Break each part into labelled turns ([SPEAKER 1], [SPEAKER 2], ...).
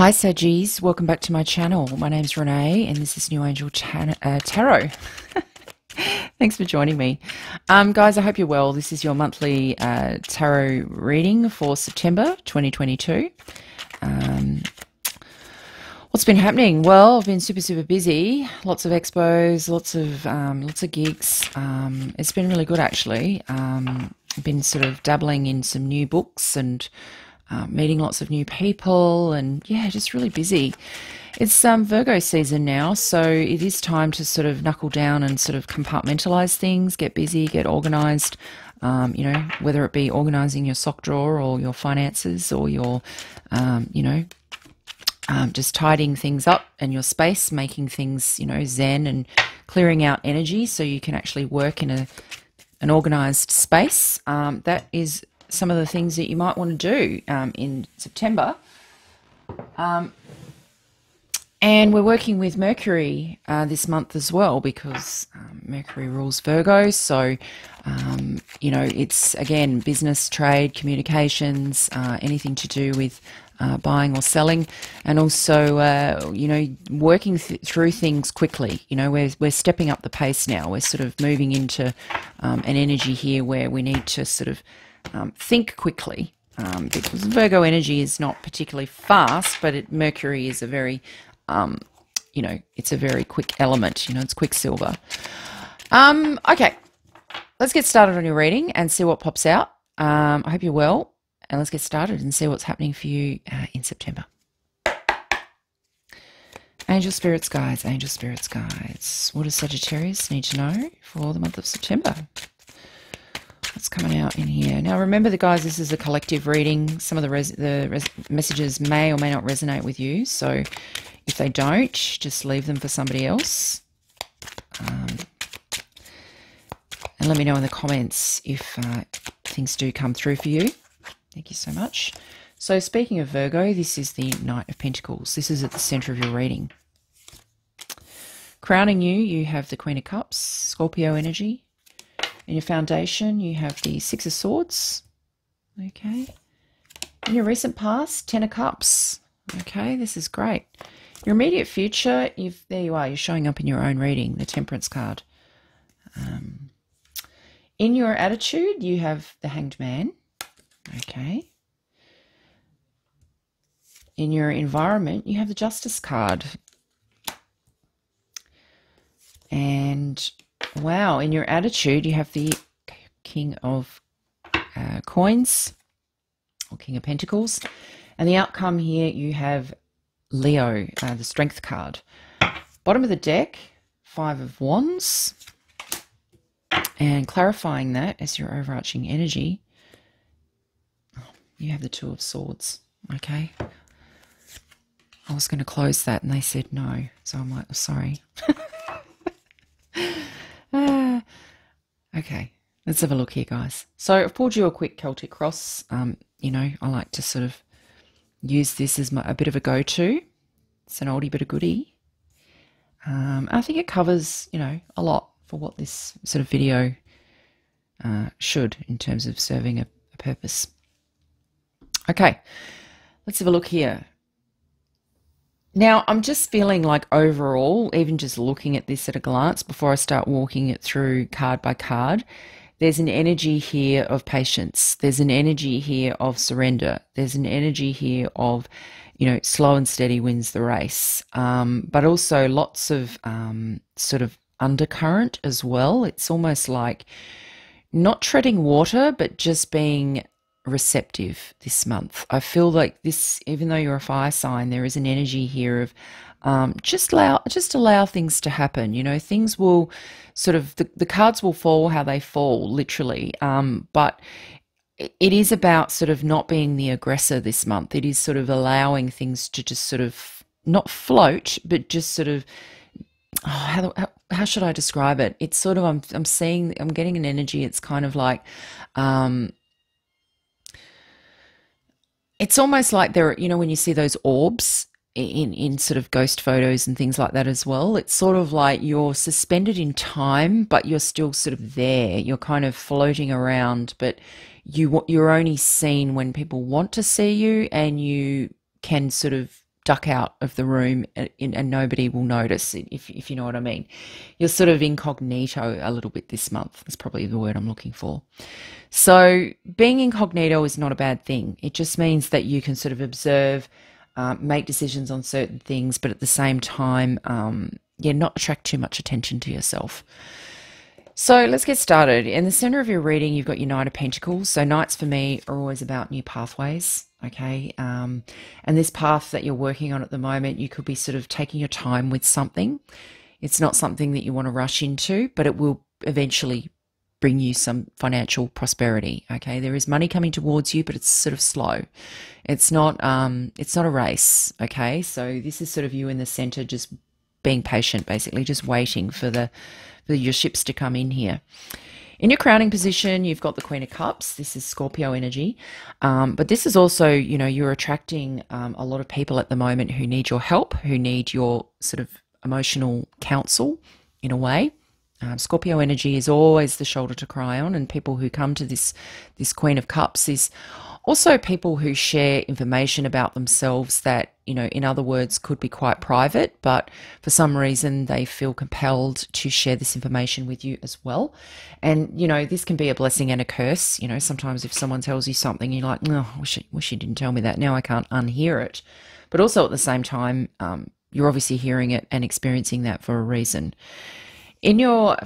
[SPEAKER 1] Hi, Sagis. Welcome back to my channel. My name's Renee, and this is New Angel Chan- uh, Tarot. Thanks for joining me. Um, guys, I hope you're well. This is your monthly uh, tarot reading for September 2022. Um, what's been happening? Well, I've been super, super busy. Lots of expos, lots of um, lots of gigs. Um, it's been really good, actually. Um, I've been sort of dabbling in some new books and uh, meeting lots of new people, and yeah, just really busy. It's um, Virgo season now, so it is time to sort of knuckle down and sort of compartmentalize things, get busy, get organized. Um, you know, whether it be organizing your sock drawer or your finances or your, um, you know, um, just tidying things up and your space, making things, you know, zen and clearing out energy so you can actually work in a an organized space. Um, that is some of the things that you might want to do um, in September. Um, and we're working with Mercury uh, this month as well because um, Mercury rules Virgo. So, um, you know, it's again business, trade, communications, uh, anything to do with uh, buying or selling, and also, uh, you know, working th- through things quickly. You know, we're, we're stepping up the pace now. We're sort of moving into um, an energy here where we need to sort of um, think quickly. Um, because Virgo energy is not particularly fast, but it, Mercury is a very, um, you know, it's a very quick element. You know, it's quicksilver. Um, okay, let's get started on your reading and see what pops out. Um, I hope you're well, and let's get started and see what's happening for you uh, in September. Angel spirits guides, angel spirits guides. What does Sagittarius need to know for the month of September? What's coming out in here? Now, remember, the guys, this is a collective reading. Some of the res the res messages may or may not resonate with you. So, if they don't, just leave them for somebody else. Um, and let me know in the comments if uh, things do come through for you. Thank you so much. So, speaking of Virgo, this is the Knight of Pentacles. This is at the center of your reading. Crowning you, you have the Queen of Cups, Scorpio energy, in your foundation, you have the Six of Swords. Okay. In your recent past, Ten of Cups. Okay, this is great. Your immediate future, you've there you are, you're showing up in your own reading, the Temperance card. Um, in your attitude, you have the Hanged Man. Okay. In your environment, you have the Justice card. And Wow, in your attitude, you have the King of uh, Coins or King of Pentacles. And the outcome here, you have Leo, uh, the Strength card. Bottom of the deck, Five of Wands. And clarifying that as your overarching energy, you have the Two of Swords. Okay. I was going to close that and they said no. So I'm like, sorry. Okay, let's have a look here, guys. So I've pulled you a quick Celtic cross. Um, you know, I like to sort of use this as my, a bit of a go-to. It's an oldie but a goodie. Um, I think it covers, you know, a lot for what this sort of video uh, should in terms of serving a, a purpose. Okay, let's have a look here. Now, I'm just feeling like overall, even just looking at this at a glance before I start walking it through card by card, there's an energy here of patience. There's an energy here of surrender. There's an energy here of, you know, slow and steady wins the race. Um, but also lots of um, sort of undercurrent as well. It's almost like not treading water, but just being receptive this month. I feel like this, even though you're a fire sign, there is an energy here of um, just allow just allow things to happen. You know, things will sort of the, the cards will fall how they fall, literally. Um, but it is about sort of not being the aggressor this month. It is sort of allowing things to just sort of not float, but just sort of oh, how, how, how should I describe it? It's sort of I'm I'm seeing I'm getting an energy. It's kind of like um, it's almost like there, you know, when you see those orbs in in sort of ghost photos and things like that as well. It's sort of like you're suspended in time, but you're still sort of there. You're kind of floating around, but you you're only seen when people want to see you, and you can sort of duck out of the room and, and nobody will notice, if, if you know what I mean. You're sort of incognito a little bit this month. That's probably the word I'm looking for. So, being incognito is not a bad thing. It just means that you can sort of observe, um, make decisions on certain things, but at the same time, um, yeah, not attract too much attention to yourself. So let's get started. In the center of your reading, you've got your Knight of Pentacles. So Knights for me are always about new pathways. Okay. Um, and this path that you're working on at the moment, you could be sort of taking your time with something. It's not something that you want to rush into, but it will eventually bring you some financial prosperity. Okay. There is money coming towards you, but it's sort of slow. It's not, um, it's not a race. Okay. So this is sort of you in the center, just being patient, basically, just waiting for the for your ships to come in here. In your crowning position, you've got the Queen of Cups. This is Scorpio energy. Um, but this is also, you know, you're attracting um, a lot of people at the moment who need your help, who need your sort of emotional counsel in a way. Um, Scorpio energy is always the shoulder to cry on, and people who come to this this Queen of Cups is also, people who share information about themselves that, you know, in other words, could be quite private, but for some reason they feel compelled to share this information with you as well. And, you know, this can be a blessing and a curse. You know, sometimes if someone tells you something, you're like, oh, wish, wish you didn't tell me that. Now I can't unhear it. But also at the same time, um, you're obviously hearing it and experiencing that for a reason. In your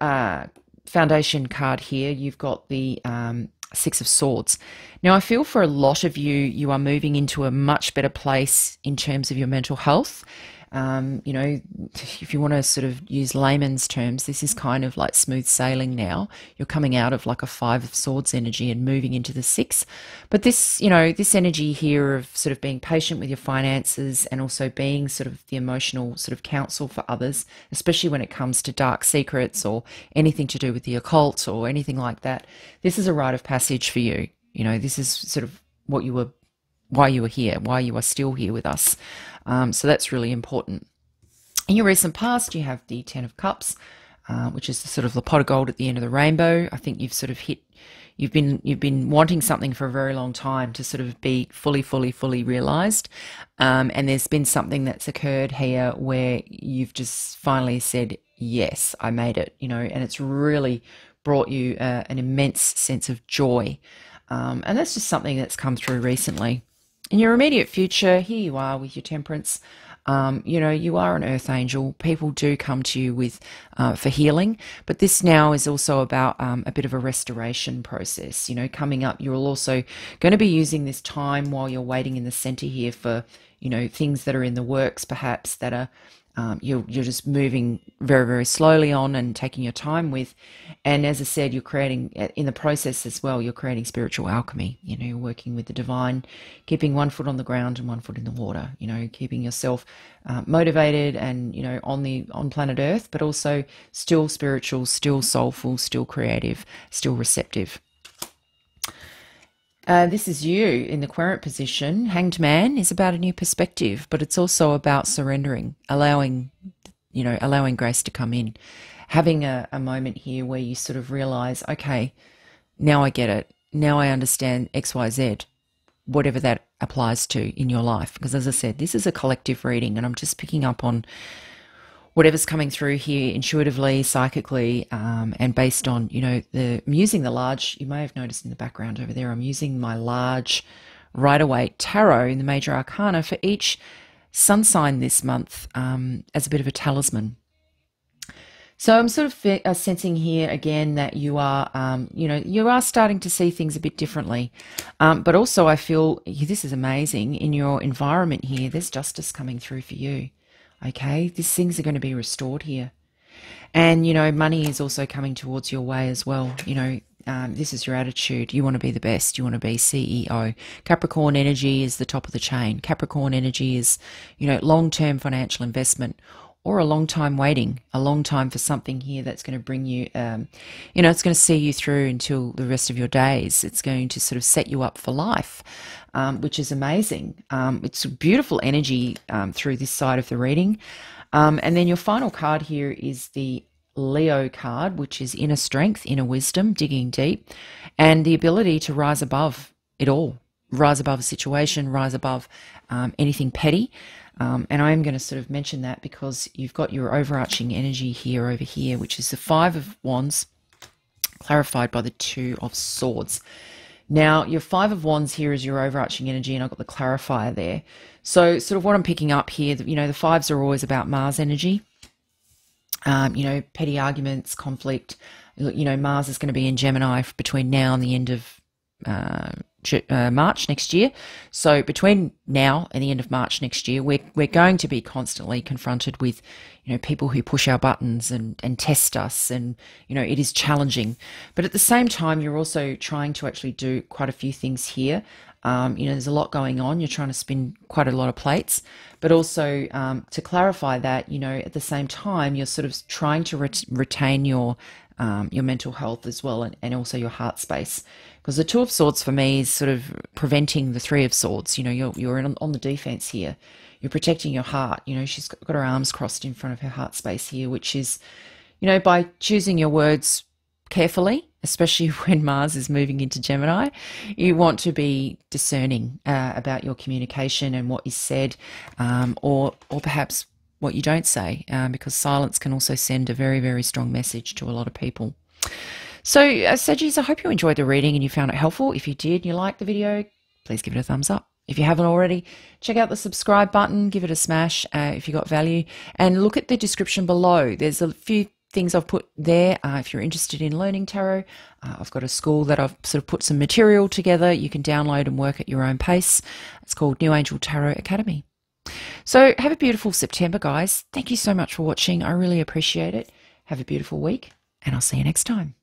[SPEAKER 1] uh, foundation card here, you've got the um, Six of Swords. Now, I feel for a lot of you, you are moving into a much better place in terms of your mental health. Um, you know, if you want to sort of use layman's terms, this is kind of like smooth sailing now. You're coming out of like a five of swords energy and moving into the six. But this, you know, this energy here of sort of being patient with your finances and also being sort of the emotional sort of counsel for others, especially when it comes to dark secrets or anything to do with the occult or anything like that. This is a rite of passage for you. You know, this is sort of what you were, why you are here, why you are still here with us. Um, so that's really important. In your recent past, you have the Ten of Cups, uh, which is the sort of the pot of gold at the end of the rainbow. I think you've sort of hit, you've been you've been wanting something for a very long time to sort of be fully, fully, fully realised. Um, and there's been something that's occurred here where you've just finally said, "Yes, I made it," you know, and it's really brought you uh, an immense sense of joy. Um, and that's just something that's come through recently. In your immediate future, here you are with your temperance. Um, you know, you are an earth angel. People do come to you with uh, for healing, but this now is also about um, a bit of a restoration process. You know, coming up, you're also going to be using this time while you're waiting in the center here for you know things that are in the works, perhaps that are um, you're, you're just moving very, very slowly on and taking your time with. And as I said, you're creating, in the process as well, you're creating spiritual alchemy. You know, you're working with the divine, keeping one foot on the ground and one foot in the water, you know, keeping yourself uh, motivated and, you know, on the, on planet Earth, but also still spiritual, still soulful, still creative, still receptive. Uh, this is you in the querent position. Hanged Man is about a new perspective, but it's also about surrendering, allowing, you know, allowing grace to come in, having a, a moment here where you sort of realize, okay, now I get it. Now I understand X, Y, Z, whatever that applies to in your life. Because as I said, this is a collective reading, and I'm just picking up on whatever's coming through here intuitively, psychically, um, and based on, you know, the I'm using the large, you may have noticed in the background over there, I'm using my large Rider-Waite tarot in the major arcana for each sun sign this month um, as a bit of a talisman. So I'm sort of uh, sensing here again that you are, um, you know, you are starting to see things a bit differently. Um, but also I feel this is amazing in your environment here. There's justice coming through for you. Okay, these things are going to be restored here. And, you know, money is also coming towards your way as well. You know, um, this is your attitude. You want to be the best. You want to be CEO. Capricorn energy is the top of the chain. Capricorn energy is, you know, long term financial investment or a long time waiting, a long time for something here that's going to bring you, um, you know, it's going to see you through until the rest of your days. It's going to sort of set you up for life, um, which is amazing. Um, it's beautiful energy um, through this side of the reading. Um, and then your final card here is the Leo card, which is inner strength, inner wisdom, digging deep, and the ability to rise above it all rise above a situation, rise above um, anything petty. Um, and I am going to sort of mention that because you've got your overarching energy here over here, which is the Five of Wands, clarified by the Two of Swords. Now, your Five of Wands here is your overarching energy, and I've got the clarifier there. So, sort of what I'm picking up here, you know, the fives are always about Mars energy. Um, you know, petty arguments, conflict. You know, Mars is going to be in Gemini between now and the end of uh, uh, March next year. So between now and the end of March next year, we're we're going to be constantly confronted with, you know, people who push our buttons and and test us, and you know, it is challenging. But at the same time, you're also trying to actually do quite a few things here. Um, you know, there's a lot going on. You're trying to spin quite a lot of plates, but also um, to clarify that, you know, at the same time, you're sort of trying to ret- retain your um, your mental health as well, and, and also your heart space. Because the Two of Swords for me is sort of preventing the Three of Swords. You know, you're you're in, on the defense here. You're protecting your heart. You know, she's got, got her arms crossed in front of her heart space here, which is, you know, by choosing your words carefully, especially when Mars is moving into Gemini, you want to be discerning uh, about your communication and what is said, um, or or perhaps what you don't say, um, because silence can also send a very very strong message to a lot of people. So, uh, Saggies, I hope you enjoyed the reading and you found it helpful. If you did and you liked the video, please give it a thumbs up. If you haven't already, check out the subscribe button, give it a smash uh, if you got value, and look at the description below. There's a few things I've put there. Uh, if you're interested in learning tarot, uh, I've got a school that I've sort of put some material together. You can download and work at your own pace. It's called New Angel Tarot Academy. So, have a beautiful September, guys. Thank you so much for watching. I really appreciate it. Have a beautiful week, and I'll see you next time.